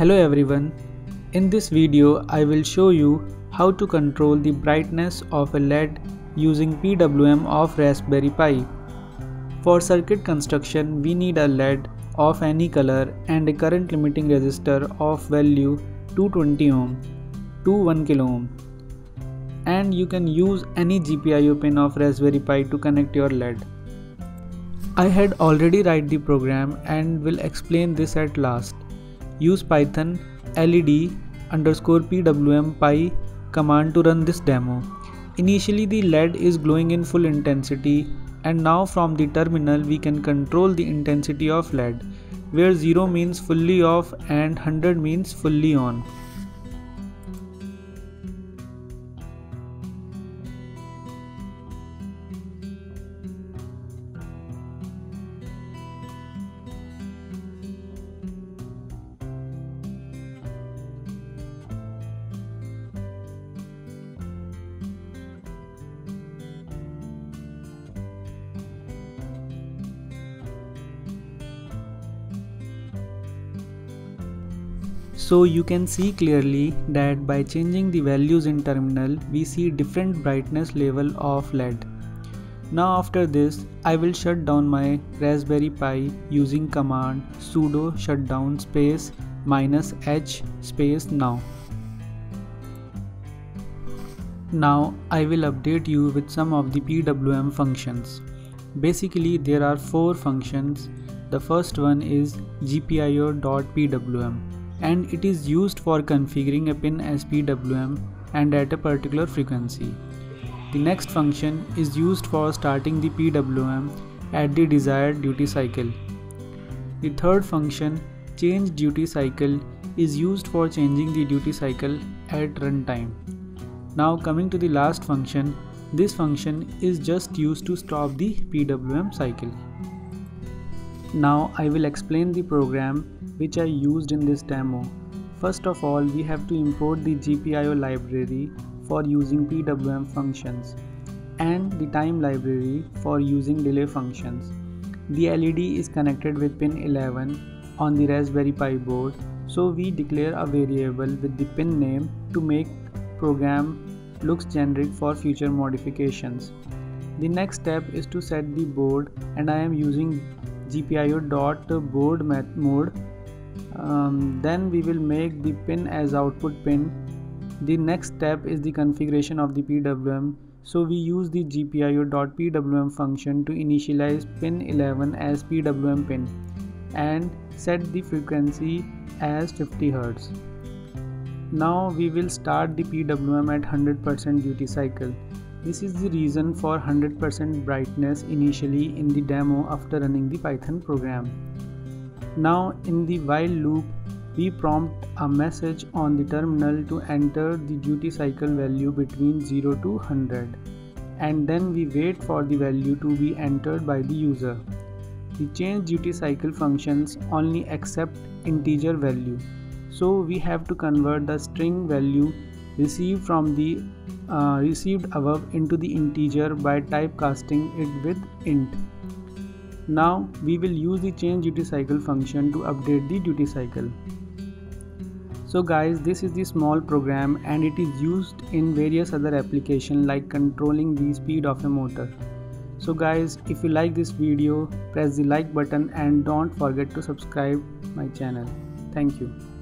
Hello everyone. In this video I will show you how to control the brightness of a LED using PWM of Raspberry Pi. For circuit construction we need a LED of any color and a current limiting resistor of value 220 ohm to 1 kilo ohm. And you can use any GPIO pin of Raspberry Pi to connect your LED. I had already write the program and will explain this at last. Use python led underscore pwm pi command to run this demo. Initially the LED is glowing in full intensity and now from the terminal we can control the intensity of LED where 0 means fully off and 100 means fully on. So you can see clearly that by changing the values in terminal we see different brightness level of LED. Now after this I will shut down my Raspberry Pi using command sudo shutdown space minus h space now. Now I will update you with some of the PWM functions. Basically there are four functions. The first one is gpio.pwm and it is used for configuring a pin as PWM and at a particular frequency. The next function is used for starting the PWM at the desired duty cycle. The third function, change duty cycle, is used for changing the duty cycle at runtime. Now coming to the last function, this function is just used to stop the PWM cycle. Now I will explain the program which I used in this demo. First of all we have to import the GPIO library for using PWM functions and the time library for using delay functions. The LED is connected with pin 11 on the Raspberry Pi board so we declare a variable with the pin name to make program looks generic for future modifications. The next step is to set the board and I am using gpio.board mode um, then we will make the pin as output pin the next step is the configuration of the PWM so we use the gpio.pwm function to initialize pin 11 as PWM pin and set the frequency as 50 Hz. Now we will start the PWM at 100% duty cycle. This is the reason for 100% brightness initially in the demo after running the Python program. Now in the while loop, we prompt a message on the terminal to enter the duty cycle value between 0 to 100 and then we wait for the value to be entered by the user. The change duty cycle functions only accept integer value so we have to convert the string value received from the uh, received above into the integer by typecasting it with int. Now we will use the change duty cycle function to update the duty cycle. So guys this is the small program and it is used in various other applications like controlling the speed of a motor. So guys if you like this video press the like button and don't forget to subscribe my channel. Thank you.